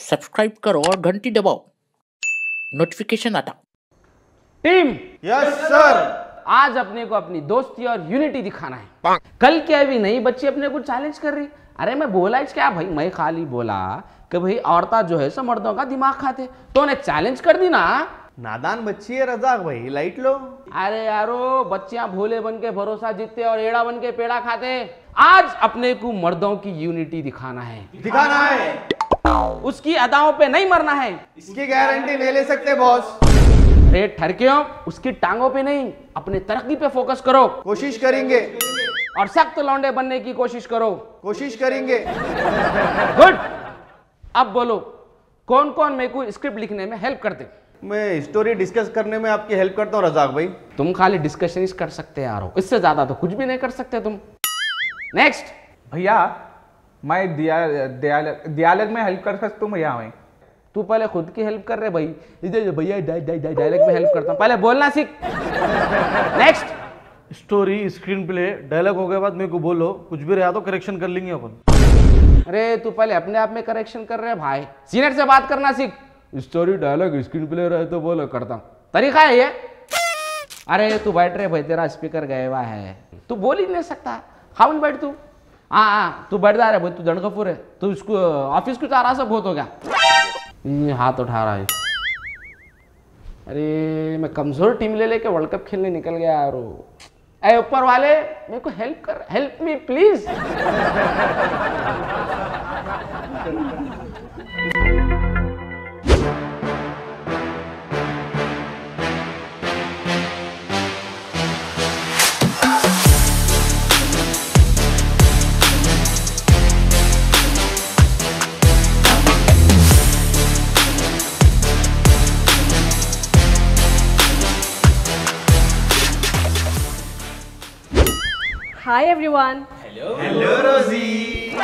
Subscribe करो और घंटी दबाओ। नोटिफिकेशन आता। टीम। यस सर आज अपने को अपनी दोस्ती और यूनिटी दिखाना है। कल क्या भी नई बच्ची अपने को चैलेंज कर रही। अरे मैं बोला इस क्या भाई मैं खाली बोला कि भाई औरता जो है सब मर्दों का दिमाग खाते। तो उन्हें चैलेंज कर दी ना। नादान बच्ची है रजाक भाई लाइट लो। अरे यारो बच्चियाँ भोले बन के भरोसा जीतते और एड़ा बन के पेड़ा खाते। आज अपने को मर्दों की यूनिटी दिखाना है। दिखाना है। उसकी अदाओं पे नहीं मरना है। इसकी गारंटी नहीं ले सकते बॉस अरे ठरकियों उसकी टांगों पे नहीं अपने तरक्की पे फोकस करो। कोशिश करेंगे। और सख्त लौंडे बनने की कोशिश करो। कोशिश करेंगे। गुड अब बोलो कौन कौन मेरे को स्क्रिप्ट लिखने में हेल्प करते मैं स्टोरी डिस्कस करने में आपकी हेल्प करता हूँ रजाक भाई। तुम खाली डिस्कशन कर सकते यारो इससे ज़्यादा तो कुछ भी नहीं कर सकते तुम। नेक्स्ट भैया मैं दियालग में हेल्प कर सकता हूँ भैया मैं तू पहले खुद की हेल्प कर रहे भाई। इधर भैया डायलॉग में हेल्प करता हूँ। पहले बोलना सीख। Next story screen play dialogue हो गए बाद मेरे को बोलो। कुछ भी रहा तो करेक्शन कर लेंगे अपन। अरे तू पहले अपने आप में करेक्शन कर रहे भाई। सीनियर से बात करना सीख। स्टोरी डायलॉग स्क्रीन प्ले रहे तो बोलो करता हूँ। तरीका है ये। अरे तू बैठ रहे भाई तेरा स्पीकर गए हुआ है। तू बोल ही नहीं सकता। हाँ बैठ तू। हाँ हाँ। तू जा रहा है भाई, तू जड़कपूर है। तू इसको, ऑफ़िस को चाह रहा सब बहुत हो गया। हाथ उठा रहा है। अरे, मैं कमज़ोर टीम ले लेके वर्ल्ड कप खेलने निकल गया यार अरे ऊपर वाले, मेरे को हेल्प कर help me please Hi everyone. Hello. Hello Rosie.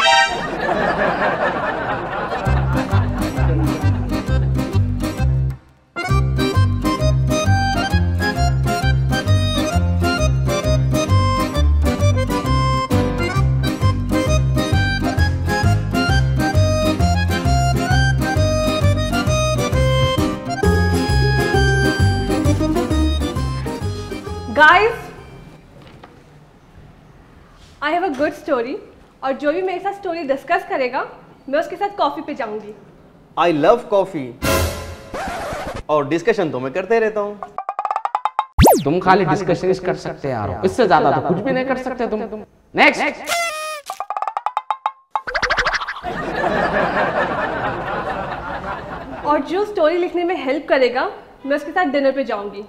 Guys, I have a good story और जो भी मेरे साथ स्टोरी डिस्कस करेगा मैं उसके साथ कॉफ़ी पे जाऊँगी। आई लव कॉफ़ी और डिस्कशन तो मैं करते रहता हूँ। तुम खाली डिस्कशन कर सकते यार इससे ज़्यादा तो कुछ भी नहीं कर सकते तुम। नेक्स्ट और जो स्टोरी लिखने में हेल्प करेगा मैं उसके साथ डिनर पे जाऊँगी।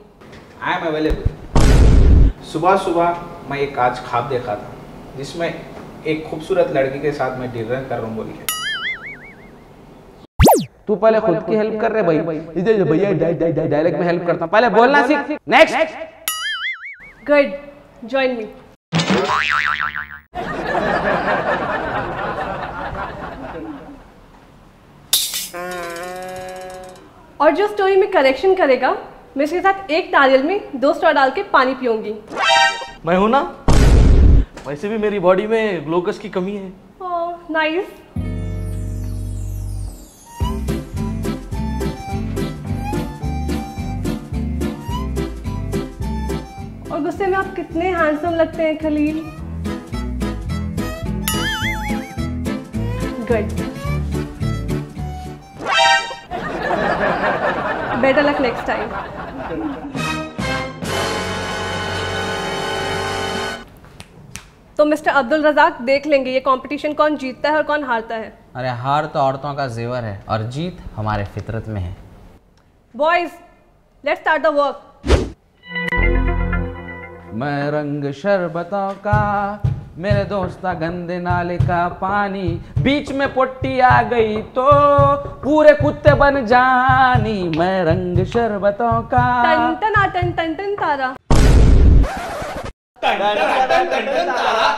आई एम अवेलेबल सुबह सुबह मैं एक आज ख्वाब देखा था। जिसमें एक खूबसूरत लड़की के साथ मैं डिनर कर रहा हूँ बोल तू पहले खुद की हेल्प कर रहे भाई। इधर भैया डायलॉग में हेल्प करता हूँ। पहले बोलना सीख। नेक्स्ट गुड जॉइन मी और जो स्टोरी में करेक्शन करेगा मैं इसके साथ एक नारियल में दो स्टोर डाल के पानी पीऊँगी। मैं हूँ ना? वैसे भी मेरी बॉडी में ग्लूकोज की कमी है। नाइस और गुस्से में आप कितने हैंडसम लगते हैं, Khalil? Good better luck next time तो मिस्टर अब्दुल रजाक देख लेंगे ये कंपटीशन कौन जीतता है और कौन हारता है। अरे हार तो औरतों का जेवर है और जीत हमारे फितरत में है। Boys let's start the work मैं रंग शरबतों का मेरे दोस्ता गंदे नाले का पानी बीच में पट्टी आ गई तो पूरे कुत्ते बन जानी। मैं रंग शरबतों का। टन टन टन टन टन तारा।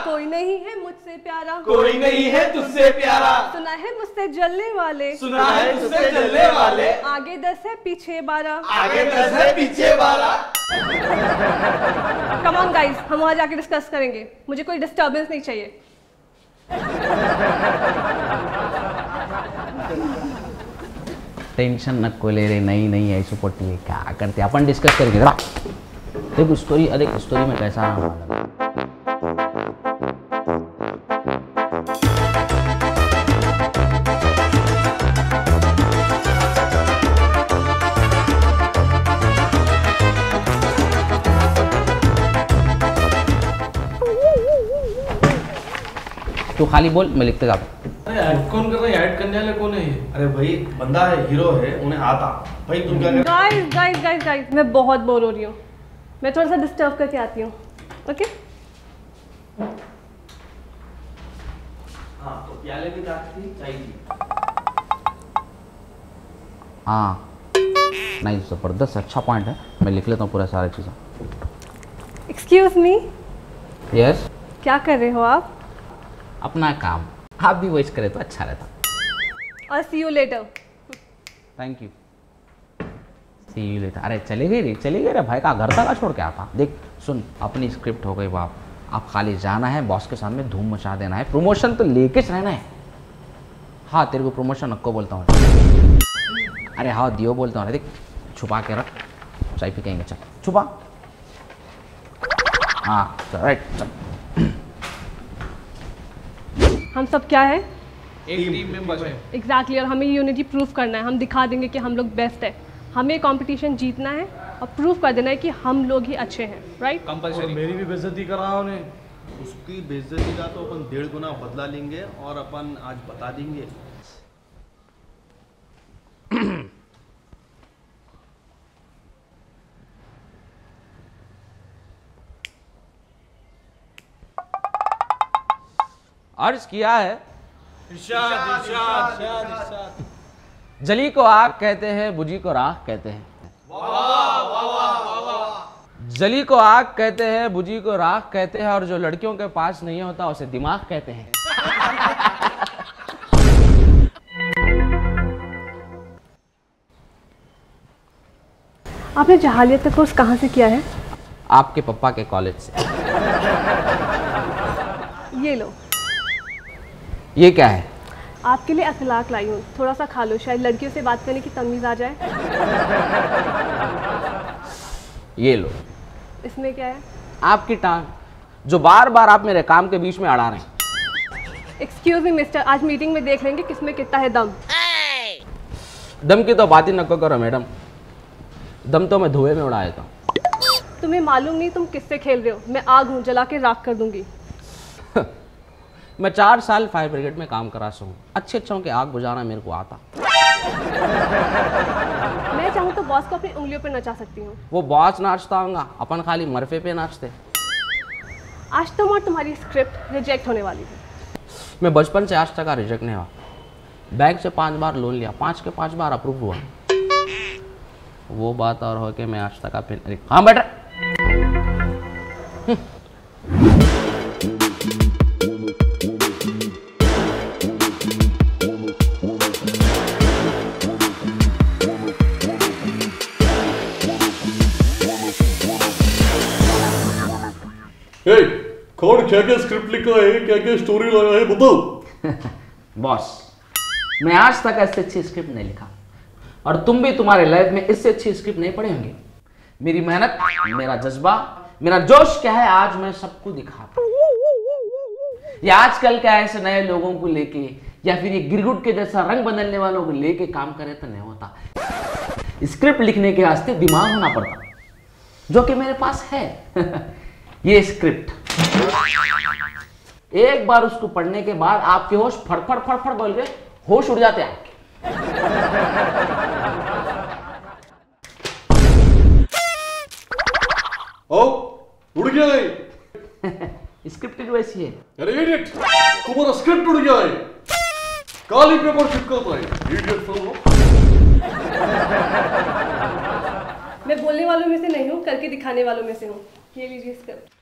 कोई नहीं है मुझसे प्यारा। कोई नहीं है तुझसे प्यारा। सुना है मुझसे जलने वाले। सुना है तुझसे जलने वाले। आगे दस है पीछे बारह। आगे दस है पीछे बारह। कम ऑन गाइस हम वहाँ जाके डिस्कस करेंगे। मुझे कोई डिस्टरबेंस नहीं चाहिए। टेंशन नको ले रे नहीं नहीं ऐसे पोटी है। क्या करते अपन डिस्कस करेंगे देखो स्टोरी अरे स्टोरी में कैसा मालूम तू खाली बोल मैं लिखते जाता अरे ऐड कौन कर रहा है ऐड करने वाले कौन है? अरे भाई बंदा है हीरो है उन्हें आता। भाई तुम क्या गाइस गाइस गाइस गाइस मैं बहुत बोर हो रही हूँ। मैं थोड़ा सा डिस्टर्ब करके आती हूँ ओके हाँ तो प्याले की चाहिए हाँ। नहीं ज़बरदस्त अच्छा पॉइंट है। मैं लिख लेता हूँ पूरा सारी चीज़ें। एक्सक्यूज मी यस क्या कर रहे हो आप? अपना काम। आप भी वैस करें तो अच्छा रहता। और see you later thank you see you later अरे चले गए रे चले गए रे भाई का घर तक छोड़ के आता देख सुन अपनी स्क्रिप्ट हो गई बाप आप। खाली जाना है बॉस के सामने धूम मचा देना है। प्रमोशन तो लेके रहना है। हाँ तेरे को प्रमोशन अक्को बोलता हूँ। अरे हाँ दियो बोलता हूँ। अरे देख छुपा के रख। चाय पी कहेंगे चल। छुपा। हाँ चल राइट चल। हम सब क्या है? एक टीम मेंबर्स है। एग्जैक्टली और हमें यूनिटी प्रूफ करना है। हम दिखा देंगे कि हम लोग बेस्ट है। हमें कंपटीशन जीतना है और प्रूफ कर देना है कि हम लोग ही अच्छे हैं राइट और मेरी भी बेइज्जती करा उन्हें उसकी बेइज्जती का तो अपन डेढ़ गुना बदला लेंगे और अपन आज बता देंगे। अर्ज़ किया है। जली को आग कहते हैं बुझी को राख कहते हैं। जली को आग कहते हैं बुझी को राख कहते हैं और जो लड़कियों के पास नहीं होता उसे दिमाग कहते हैं। आपने जहालियत का कोर्स कहाँ से किया है? आपके पप्पा के कॉलेज से। ये लो। ये क्या है? आपके लिए अखलाक लाई हूँ। थोड़ा सा खा लो शायद लड़कियों से बात करने की तमीज़ आ जाए। ये लो। इसमें क्या है? आपकी टांग जो बार बार आप मेरे काम के बीच में अड़ा रहे हैं। एक्सक्यूज मी मिस्टर आज मीटिंग में देख लेंगे किसमें कितना है दम। दम की तो बात ही नको करो मैडम। दम तो मैं धुएँ में उड़ा देता हूँ। तुम्हें मालूम नहीं तुम किससे खेल रहे हो। मैं आग हूँ जला के राख कर दूँगी। मैं चार साल फायर ब्रिगेड में काम करा सकूँ। अच्छे अच्छों के आग बुझाना मेरे को आता। मैं चाहूँ तो बॉस को अपनी उंगलियों पर नचा सकती हूँ। वो बॉस नाचता होगा अपन खाली मरफे पे नाचते। आज तुम और तुम्हारी स्क्रिप्ट रिजेक्ट होने वाली है मैं बचपन से आज तक का रिजेक्ट नहीं हुआ। बैंक से पाँच बार लोन लिया पाँच के पाँच बार अप्रूव हुआ। वो बात और हो के मैं आज तक हाँ बेटा क्या क्या स्क्रिप्ट लिखा है क्या क्या स्टोरी लगा है बताओ बॉस मैं आज तक ऐसे अच्छी स्क्रिप्ट नहीं लिखा। और तुम भी तुम्हारे लाइफ में इससे अच्छी स्क्रिप्ट नहीं पढ़े होंगे। मेरी मेहनत, मेरा जज्बा, मेरा जोश, क्या है आज मैं सबको दिखाता हूँ। ये आजकल क्या ऐसे नए लोगों को लेके, या फिर ये गिरगुट के जैसा रंग बदलने वालों को लेके काम करे तो नहीं होता। स्क्रिप्ट लिखने के वास्ते दिमाग होना पड़ता, जो कि मेरे पास है। ये स्क्रिप्ट एक बार उसको पढ़ने के बाद आपके होश फड़फड़ फड़फड़ बोल के होश उड़ जाते हैं आपके। ओ उड़ गया है। स्क्रिप्टेड वैसी है अरे इडियट तुम्हारा स्क्रिप्ट उड़ गया है। काली पेपर चिपकाता है। इडियट फॉलो मैं बोलने वालों में से नहीं हूँ करके दिखाने वालों में से हूँ। ये लीजिए स्क्रिप्ट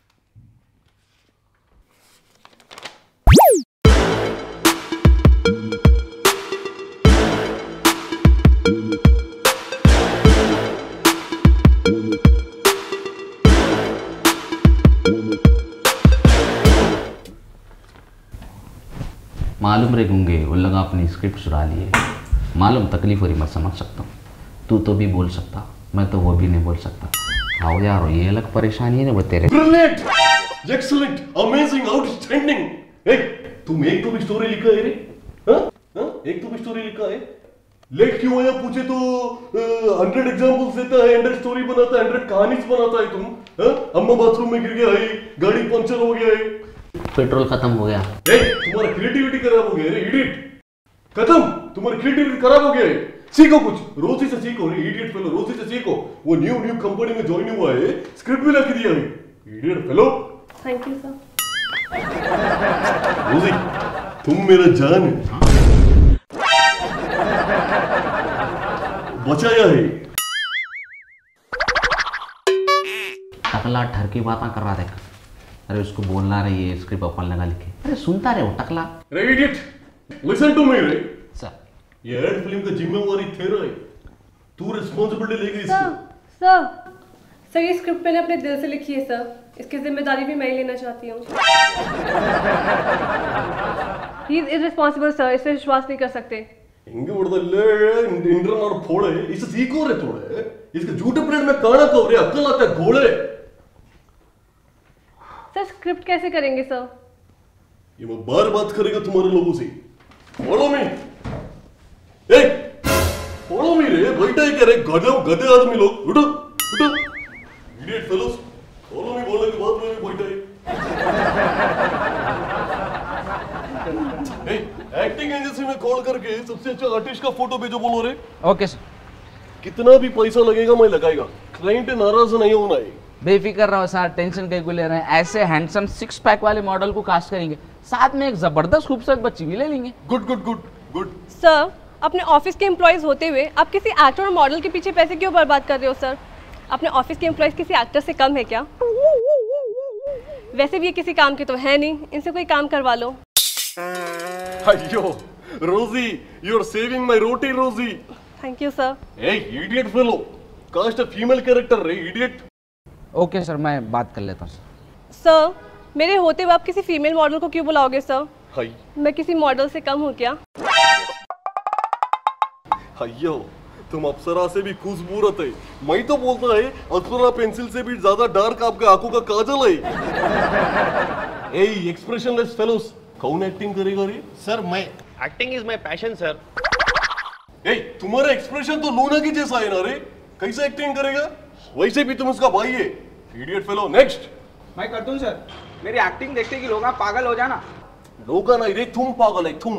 मालूम रे गूँगे वो लगा अपनी स्क्रिप्ट चुरा लिए मालूम तकलीफ़ हो रही, मैं समझ सकता हूँ। तू तो भी बोल सकता, मैं तो वो भी नहीं बोल सकता। आओ यार, ये अलग परेशानी है ना वो तेरे ब्रिलियंट एक्सीलेंट अमेजिंग आउटस्टैंडिंग ए तुम एक तो भी स्टोरी लिखा है रे। हाँ? हाँ? एक तो भी स्टोरी लिखा है। लेट क्यों आया, पूछे तो हंड्रेड एग्जाम्पल्स देता है हंड्रेड स्टोरी बनाता है हंड्रेड कहानी बनाता है तुम। हाँ? अम्मा बाथरूम में गिर गया है, गाड़ी पंचर हो गया है। पेट्रोल खत्म हो गया। ए, तुम्हारा क्रिएटिविटी खराब हो गया रे इडियट खत्म। तुम्हारी क्रिएटिविटी खराब हो गया सीखो कुछ। रोजी से सीखो रे इडियट फेलो रोजी से सीखो। वो न्यू न्यू कंपनी में ज्वाइन हुआ है स्क्रिप्ट भी लिख दिया है। Idiot fellow thank you sir Rosy तुम मेरा जान बचाया है। टकला ठर की बातें कर रहा देख अरे उसको बोलना रही है स्क्रिप्ट अपन लगा लिखे। अरे सुनता रहे वो टकला। रे इडियट लिसन टू मी रे। सर। ये फ़िल्म का जिम्मेवारी तू रिस्पांसिबिलिटी लेगी सर सर। ये स्क्रिप्ट मैंने अपने दिल से लिखी है सर। इसकी ज़िम्मेदारी भी मैं ही लेना चाहती हूँ। ही इज़ इररिस्पांसिबल सर इस पे विश्वास नहीं कर सकते। எங்க விடுதல்ல இன்டர்னர் போடு இஸ் சீக்கோரே தோடு இதுக்கு ஜூட்டு பிளேட் மே காண கோரே அக்கலாத்த घोड़े। स्क्रिप्ट कैसे करेंगे सर ये मैं बार बात करेगा तुम्हारे लोगों से। Follow me. ए फॉलो मी रे बैठा ही करे गधे गधे आदमी लोग। उठो उठो। इडियट फेलोस फॉलो मी बोलने के बाद में भी बैठा है। एक्टिंग एजेंसी में कॉल करके सबसे अच्छा आर्टिस्ट का फ़ोटो भेजो बोलो रे। ओके सर कितना भी पैसा लगेगा मैं लगाएगा। क्लाइंट नाराज़ नहीं होना है। बेफिक्र रहो सर टेंशन कहीं को ले रहे हैं। ऐसे हैंडसम सिक्स पैक वाले मॉडल को कास्ट करेंगे। साथ में एक ज़बरदस्त खूबसूरत बच्ची भी ले लेंगे। Good good good good sir अपने ऑफ़िस के एम्प्लॉयज़ होते हुए आप किसी एक्टर और मॉडल के पीछे पैसे क्यों बर्बाद कर रहे हो सर अपने ऑफ़िस के एम्प्लॉयज़ किसी एक्टर से कम है क्या? वैसे भी ये किसी काम के तो है नहीं। इनसे कोई काम करवा लो। अयो Rosy you are saving my roti Rosy. Thank you sir A idiot fellow cast a female character रे इडियट ओके सर मैं बात कर लेता हूँ सर सर मेरे होते हुए आप किसी फीमेल मॉडल को क्यों बुलाओगे सर हाय। मैं किसी मॉडल से कम हूँ क्या? अयो तुम अप्सरा से भी खूबसूरत है। मैं तो बोलता है अप्सरा पेंसिल से भी ज़्यादा डार्क आपके आँखों का काजल है। ए एक्सप्रेशनलेस फेलोस कौन एक्टिंग करेगा रे? सर मैं acting is my passion sir ए तुम्हारा एक्सप्रेशन तो लूना की जैसा है ना रे? कैसे एक्टिंग करेगा? वैसे भी तुम उसका भाई है। इडियट फेलो नेक्स्ट मैं कर दूँ सर मेरी एक्टिंग देखते कि लोग पागल हो जाना। लोगा नहीं रे तुम पागल है तुम।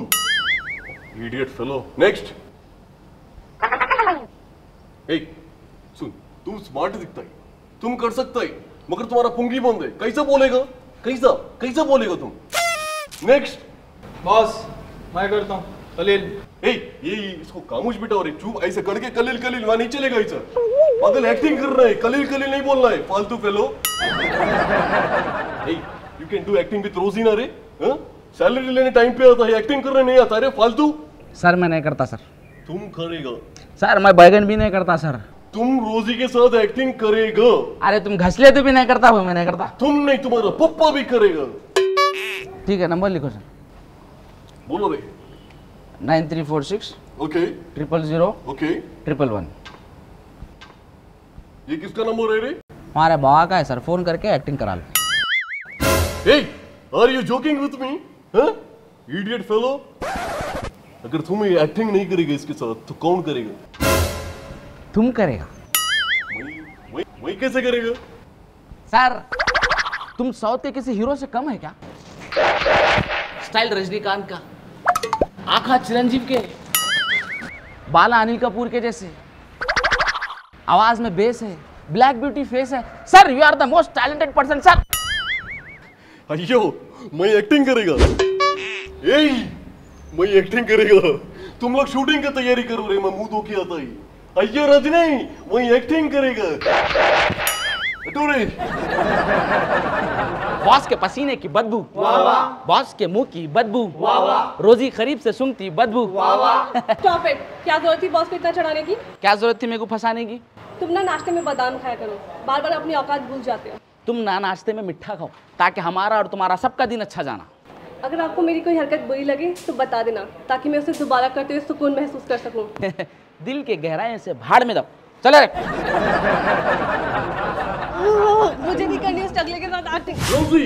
इडियट फेलो नेक्स्ट ए सुन तुम स्मार्ट दिखता है। तुम कर सकता है मगर तुम्हारा पुंगी बंद है। कैसा बोलेगा? कैसा? कैसा बोलेगा तुम? नेक्स्ट बॉस मैं करता हूँ। कलील। ए ये ये, इसको खामोश बिठाओ रे। चुप ऐसे करके कलील कलील वहाँ नहीं चलेगा ऐसा पागल एक्टिंग कर रहा है कलील कलील नहीं बोलना है फालतू fellow you can do acting with Rosina रे हाँ सैलरी लेने टाइम पे आता है एक्टिंग करने नहीं आता रे फालतू सर मैं नहीं करता सर तुम करेगा सर मैं बैगन भी नहीं करता सर तुम रोजी के साथ एक्टिंग करेगा अरे तुम घसले तो भी नहीं करता मैं नहीं करता तुम नहीं तुम्हारा पप्पा भी करेगा ठीक है नंबर लिखो सर बोलो रे nine three four six okay triple zero okay triple one ये किसका नंबर है रे? हमारे बाबा का है सर फ़ोन करके एक्टिंग करा लो। ए are you joking with me हाँ इडियट फेलो अगर तुम ये एक्टिंग नहीं करेगा इसके साथ तो कौन करेगा? तुम करेगा। वही वही कैसे करेगा? सर तुम साउथ के किसी हीरो से कम है क्या? स्टाइल रजनीकांत का। आखा चिरंजीव के। बाला अनिल कपूर के जैसे। आवाज़ में बेस है ब्लैक ब्यूटी फेस है। Sir you are the most talented person sir अयो मैं एक्टिंग करेगा। ए मैं एक्टिंग करेगा। तुम लोग शूटिंग की तैयारी करो रे, मैं मुँह धो के आता ही। अयो रजनी, मैं एक्टिंग करेगा। हटो रे। बॉस के पसीने की बदबू। बॉस के मुँह की बदबू। रोजी खरीब से सुनती बदबू। स्टॉप इट क्या ज़रूरत थी बॉस को इतना चढ़ाने की? क्या ज़रूरत थी मेरे को फंसाने की? तुम ना नाश्ते में बादाम खाया करो। बार बार अपनी औकात भूल जाते हो। तुम ना नाश्ते में मिठा खाओ ताकि हमारा और तुम्हारा सबका दिन अच्छा जाना। अगर आपको मेरी कोई हरकत बुरी लगे तो बता देना ताकि मैं उसे दोबारा करते हुए सुकून महसूस कर सकूँ। दिल के गहराई से भाड़ में दब। चले रे। मुझे भी करनी उस टगले के साथ एक्टिंग रोजी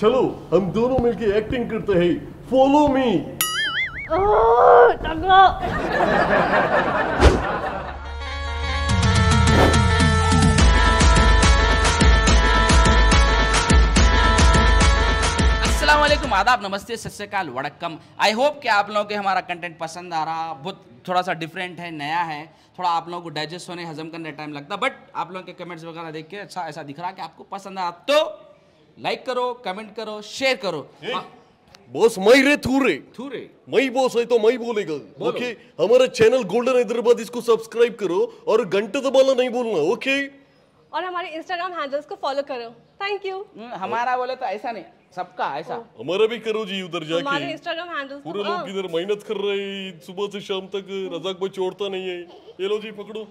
चलो हम दोनों मिलके एक्टिंग करते हैं। फॉलो मी टकला वालेकुम आदाब नमस्ते सत श्रीकाल वड़कम आई होप कि आप लोगों के हमारा कंटेंट पसंद आ रहा बहुत थोड़ा सा डिफरेंट है नया है थोड़ा आप लोगों को डाइजेस्ट होने हजम करने टाइम लगता बट आप लोगों के कमेंट्स वगैरह देख के अच्छा ऐसा दिख रहा कि आपको पसंद आ तो लाइक करो कमेंट करो शेयर करो। हाँ, बॉस मई रे तू रे थू रे मई बॉस है तो मई बोलेगा। ओके हमारा चैनल गोल्डन हैदराबाद इसको सब्सक्राइब करो और घंटे दबाना नहीं बोलना ओके और हमारे इंस्टाग्राम हैंडल्स को फॉलो करो. थैंक यू हम्म, हमारा बोले तो ऐसा नहीं सबका ऐसा. हमारा भी करो जी उधर हमारे जाके इंस्टाग्राम हैंडल्स पूरे लोग इधर मेहनत कर रहे हैं सुबह से शाम तक रजाक भाई छोड़ता नहीं है. ये लो जी पकड़ो.